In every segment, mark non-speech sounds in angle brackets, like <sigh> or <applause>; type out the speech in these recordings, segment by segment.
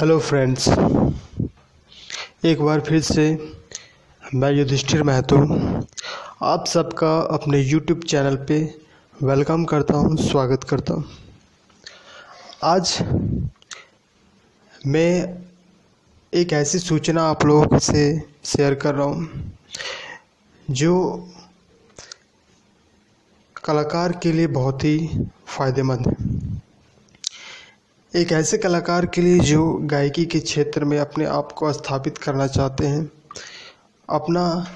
Hello friends एक बार फिर से मैं युधिष्ठिर महतो, आप सबका अपने यूट्यूब चैनल पे वेलकम करता हूँ, स्वागत करता हूँ। आज मैं एक ऐसी सूचना आप लोगों से शेयर कर रहा हूँ, जो कलाकार के लिए बहुत ही फ़ायदेमंद है। एक ऐसे कलाकार के लिए जो गायकी के क्षेत्र में अपने आप को स्थापित करना चाहते हैं, अपना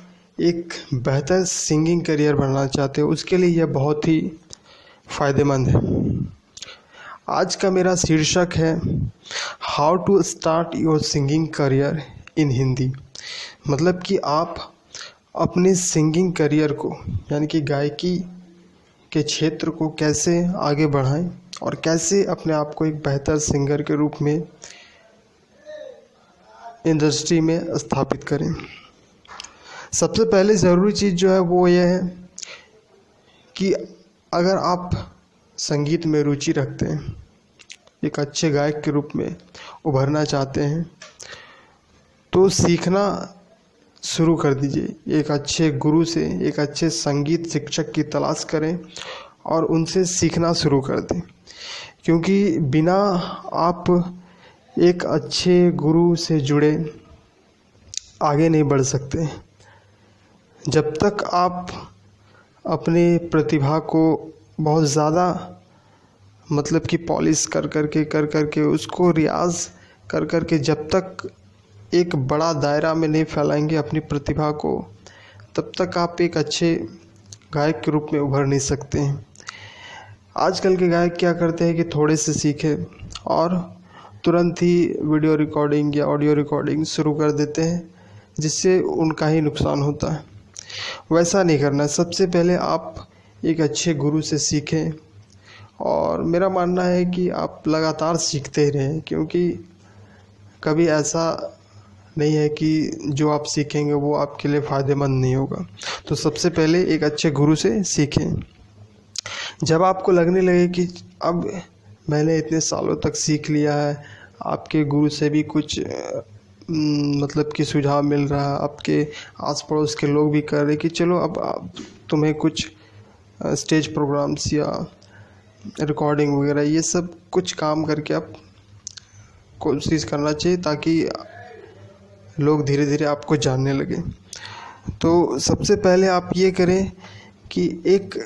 एक बेहतर सिंगिंग करियर बनाना चाहते हैं, उसके लिए यह बहुत ही फ़ायदेमंद है। आज का मेरा शीर्षक है how to start your singing career in Hindi मतलब कि आप अपने सिंगिंग करियर को, यानी कि गायकी के क्षेत्र को कैसे आगे बढ़ाएँ और कैसे अपने आप को एक बेहतर सिंगर के रूप में इंडस्ट्री में स्थापित करें। सबसे पहले ज़रूरी चीज़ जो है वो ये है कि अगर आप संगीत में रुचि रखते हैं, एक अच्छे गायक के रूप में उभरना चाहते हैं तो सीखना शुरू कर दीजिए। एक अच्छे गुरु से, एक अच्छे संगीत शिक्षक की तलाश करें और उनसे सीखना शुरू कर दें। क्योंकि बिना आप एक अच्छे गुरु से जुड़े आगे नहीं बढ़ सकते। जब तक आप अपने प्रतिभा को बहुत ज़्यादा मतलब कि पॉलिश कर कर के कर कर के उसको रियाज कर कर के जब तक एक बड़ा दायरा में नहीं फैलाएँगे अपनी प्रतिभा को, तब तक आप एक अच्छे गायक के रूप में उभर नहीं सकते। हैं आजकल के गायक क्या करते हैं कि थोड़े से सीखे और तुरंत ही वीडियो रिकॉर्डिंग या ऑडियो रिकॉर्डिंग शुरू कर देते हैं, जिससे उनका ही नुकसान होता है। वैसा नहीं करना। सबसे पहले आप एक अच्छे गुरु से सीखें और मेरा मानना है कि आप लगातार सीखते ही रहें, क्योंकि कभी ऐसा नहीं है कि जो आप सीखेंगे वो आपके लिए फ़ायदेमंद नहीं होगा। तो सबसे पहले एक अच्छे गुरु से सीखें। जब आपको लगने लगे कि अब मैंने इतने सालों तक सीख लिया है, आपके गुरु से भी कुछ मतलब कि सुझाव मिल रहा है, आपके आस पड़ोस के लोग भी कह रहे कि चलो अब आप तुम्हें कुछ स्टेज प्रोग्राम्स या रिकॉर्डिंग वगैरह, ये सब कुछ काम करके आप कोशिश करना चाहिए ताकि लोग धीरे धीरे आपको जानने लगे। तो सबसे पहले आप ये करें कि एक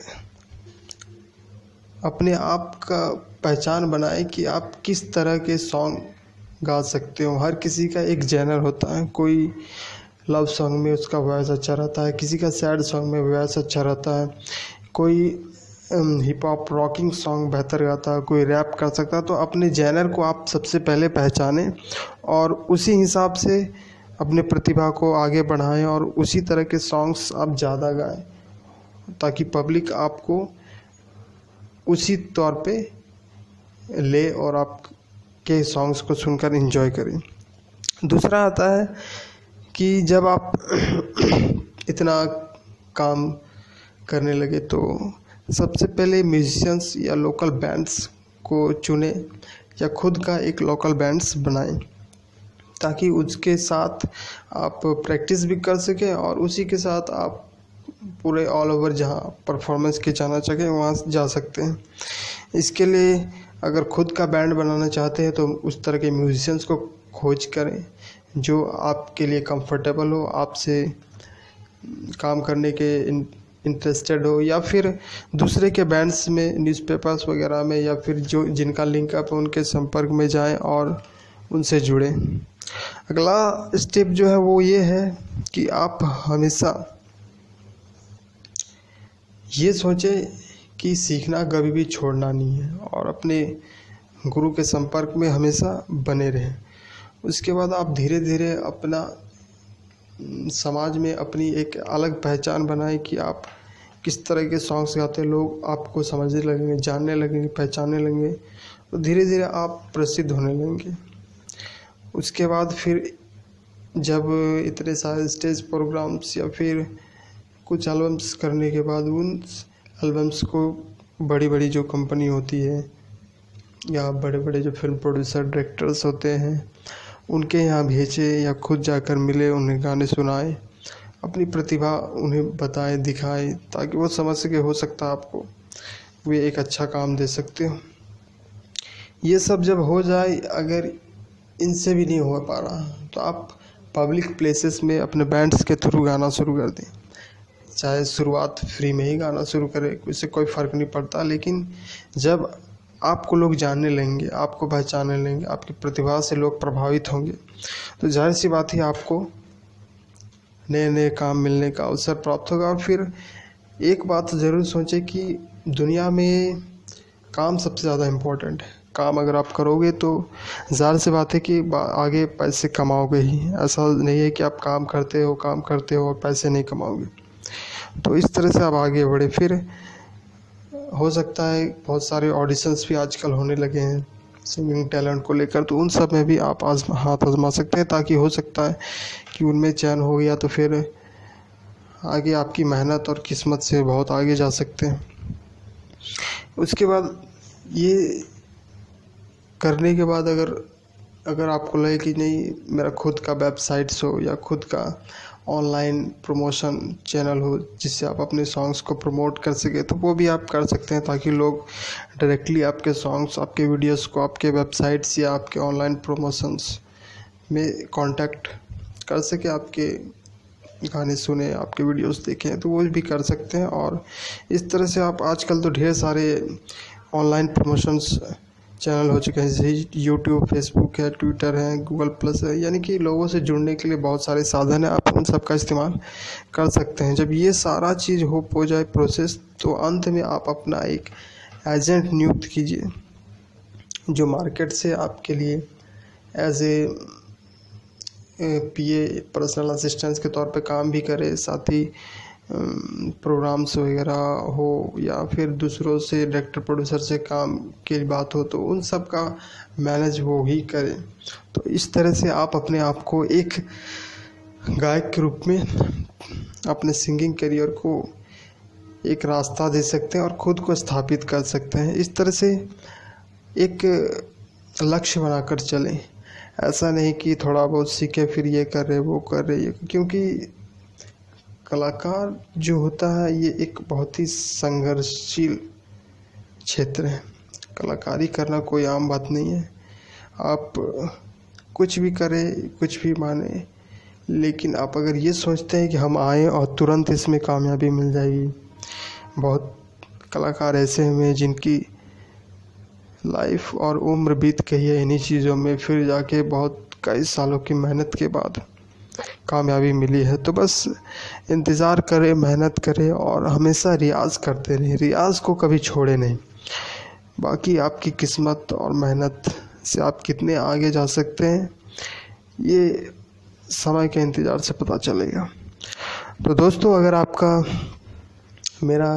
अपने आप का पहचान बनाएँ कि आप किस तरह के सॉन्ग गा सकते हो। हर किसी का एक जैनर होता है। कोई लव सॉन्ग में उसका वॉइस अच्छा रहता है, किसी का सैड सॉन्ग में वॉइस अच्छा रहता है। कोई हिप हॉप रॉकिंग सॉन्ग बेहतर गाता है, कोई रैप कर सकता है। तो अपने जैनर को आप सबसे पहले पहचानें और उसी हिसाब से अपने प्रतिभा को आगे बढ़ाएँ और उसी तरह के सॉन्ग्स आप ज़्यादा गाएँ, ताकि पब्लिक आपको उसी तौर पे ले और आप के सॉन्ग्स को सुनकर एंजॉय करें। दूसरा आता है कि जब आप <clears throat> इतना काम करने लगे तो सबसे पहले म्यूजिशंस या लोकल बैंड्स को चुने या खुद का एक लोकल बैंड्स बनाएँ ताकि उसके साथ आप प्रैक्टिस भी कर सकें और उसी के साथ आप पूरे ऑल ओवर जहाँ परफॉर्मेंस के जाना वहाँ जा सकते हैं। इसके लिए अगर खुद का बैंड बनाना चाहते हैं तो उस तरह के म्यूजिशंस को खोज करें, जो आपके लिए कंफर्टेबल हो, आपसे काम करने के इंटरेस्टेड हो, या फिर दूसरे के बैंड्स में न्यूज़पेपर्स वगैरह में, या फिर जो, जिनका लिंक है, उनके संपर्क में जाएँ और उनसे जुड़ें। अगला स्टेप जो है, वो ये है कि आप हमेशा ये सोचें कि सीखना कभी भी छोड़ना नहीं है और अपने गुरु के संपर्क में हमेशा बने रहें। उसके बाद आप धीरे धीरे अपना समाज में अपनी एक अलग पहचान बनाएँ कि आप किस तरह के सॉन्ग्स गाते लोग आपको समझने लगेंगे, जानने लगेंगे, पहचानने लगेंगे तो धीरे धीरे आप प्रसिद्ध होने लगेंगे। उसके बाद फिर जब इतने सारे स्टेज प्रोग्राम्स या फिर कुछ एल्बम्स करने के बाद उन एल्बम्स को बड़ी बड़ी जो कंपनी होती है, या बड़े बड़े जो फ़िल्म प्रोड्यूसर डायरेक्टर्स होते हैं, उनके यहाँ भेजे या खुद जाकर मिले, उन्हें गाने सुनाए, अपनी प्रतिभा उन्हें बताए, दिखाए, ताकि वो समझ सके, हो सकता आपको वे एक अच्छा काम दे सकते हो। ये सब जब हो जाए, अगर इनसे भी नहीं हो पा रहा तो आप पब्लिक प्लेसेस में अपने बैंड्स के थ्रू गाना शुरू कर दें। चाहे शुरुआत फ्री में ही गाना शुरू करें, इससे कोई फ़र्क नहीं पड़ता। लेकिन जब आपको लोग जानने लेंगे आपको पहचानने लेंगे आपकी प्रतिभा से लोग प्रभावित होंगे तो ज़ाहिर सी बात ही आपको नए नए काम मिलने का अवसर प्राप्त होगा। और फिर एक बात ज़रूर सोचें कि दुनिया में काम सबसे ज़्यादा इम्पोर्टेंट है। काम अगर आप करोगे तो ज़ाहिर सी बात है कि आगे पैसे कमाओगे ही। ऐसा नहीं है कि आप काम करते हो, काम करते हो और पैसे नहीं कमाओगे। तो इस तरह से आप आगे बढ़े। फिर हो सकता है बहुत सारे ऑडिशंस भी आजकल होने लगे हैं सिंगिंग टैलेंट को लेकर। तो उन सब में भी आप आज हाथ आजमा सकते हैं ताकि हो सकता है कि उनमें चयन हो गया तो फिर आगे आपकी मेहनत और किस्मत से बहुत आगे जा सकते हैं। उसके बाद ये करने के बाद अगर अगर आपको लगे कि नहीं, मेरा खुद का वेबसाइट्स हो या खुद का ऑनलाइन प्रमोशन चैनल हो, जिससे आप अपने सॉन्ग्स को प्रमोट कर सकें तो वो भी आप कर सकते हैं ताकि लोग डायरेक्टली आपके सॉन्ग्स आपके वीडियोस को आपके वेबसाइट्स या आपके ऑनलाइन प्रमोशंस में कांटेक्ट कर सके, आपके गाने सुने, आपके वीडियोस देखें तो वो भी कर सकते हैं। और इस तरह से आप आजकल तो ढेर सारे ऑनलाइन प्रमोशंस चैनल हो चुके हैं, जैसे यूट्यूब फेसबुक है ट्विटर है गूगल प्लस है, यानी कि लोगों से जुड़ने के लिए बहुत सारे साधन हैं। आप उन सब का इस्तेमाल कर सकते हैं। जब ये सारा चीज़ हो हो जाए प्रोसेस तो अंत में आप अपना एक एजेंट नियुक्त कीजिए, जो मार्केट से आपके लिए as a P A personal assistance के तौर पे काम भी करे, साथ ही प्रोग्राम्स वगैरह हो या फिर दूसरों से डायरेक्टर प्रोड्यूसर से काम की बात हो तो उन सब का मैनेज वो ही करें। तो इस तरह से आप अपने आप को एक गायक के रूप में अपने सिंगिंग करियर को एक रास्ता दे सकते हैं और ख़ुद को स्थापित कर सकते हैं। इस तरह से एक लक्ष्य बनाकर चलें। ऐसा नहीं कि थोड़ा बहुत सीखे, फिर ये कर रहे, वो कर रहे क्योंकि कलाकार जो होता है, ये एक बहुत ही संघर्षशील क्षेत्र है। कलाकारी करना कोई आम बात नहीं है। आप कुछ भी करें, कुछ भी माने, लेकिन आप अगर ये सोचते हैं कि हम आए और तुरंत इसमें कामयाबी मिल जाएगी। बहुत कलाकार ऐसे हैं जिनकी लाइफ और उम्र बीत गई है इन्हीं चीज़ों में, फिर जाके बहुत कई सालों की मेहनत के बाद कामयाबी मिली है तो बस इंतज़ार करें, मेहनत करें और हमेशा रियाज करते रहें। रियाज को कभी छोड़े नहीं। बाकी आपकी किस्मत और मेहनत से आप कितने आगे जा सकते हैं, ये समय के इंतज़ार से पता चलेगा। तो दोस्तों, अगर आपका मेरा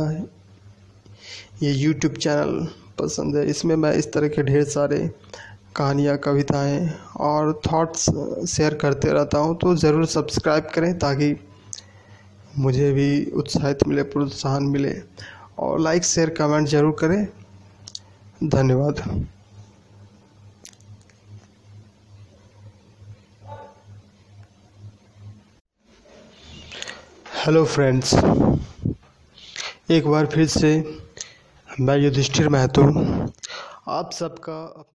ये यूट्यूब चैनल पसंद है, इसमें मैं इस तरह के ढेर सारे कहानियाँ, कविताएँ और थॉट्स शेयर करते रहता हूँ तो ज़रूर सब्सक्राइब करें ताकि मुझे भी उत्साहित मिले, प्रोत्साहन मिले और लाइक शेयर कमेंट ज़रूर करें। धन्यवाद। हेलो फ्रेंड्स एक बार फिर से मैं युधिष्ठिर महतो आप सबका